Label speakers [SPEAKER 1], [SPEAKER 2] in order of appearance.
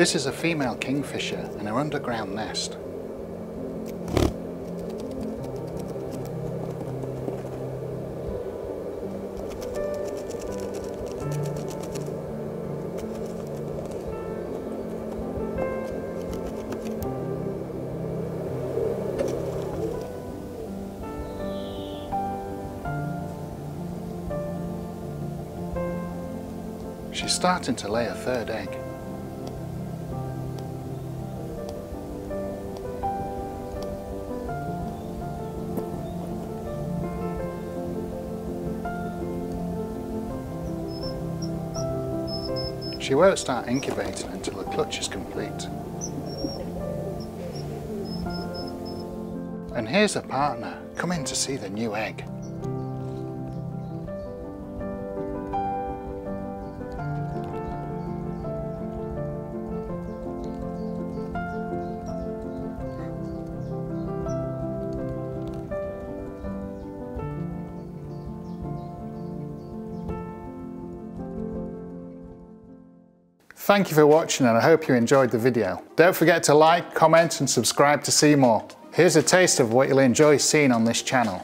[SPEAKER 1] This is a female kingfisher in her underground nest. She's starting to lay a third egg. She won't start incubating until the clutch is complete. And here's a partner coming to see the new egg. Thank you for watching and I hope you enjoyed the video. Don't forget to like, comment and subscribe to see more. Here's a taste of what you'll enjoy seeing on this channel.